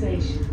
station.